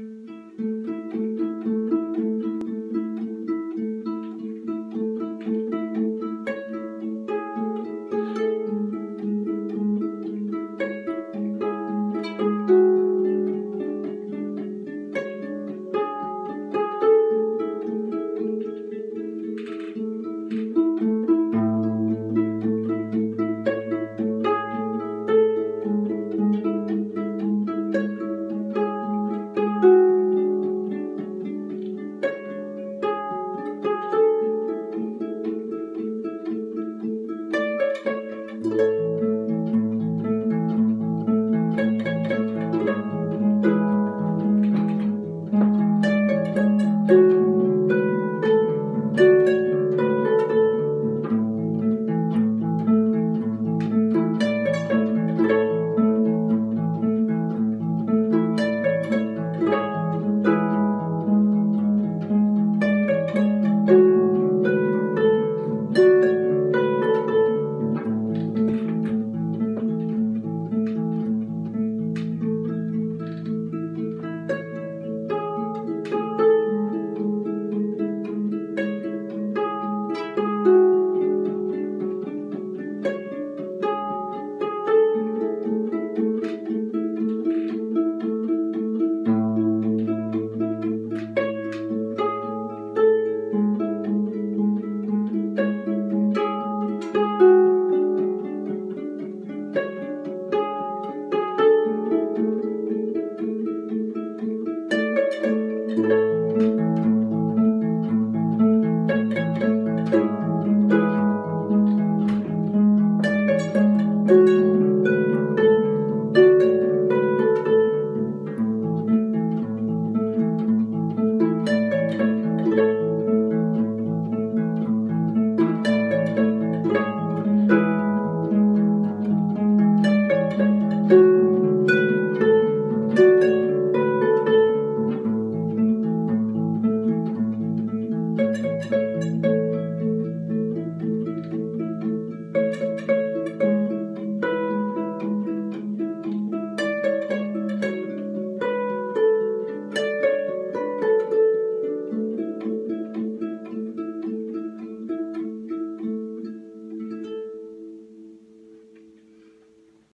you.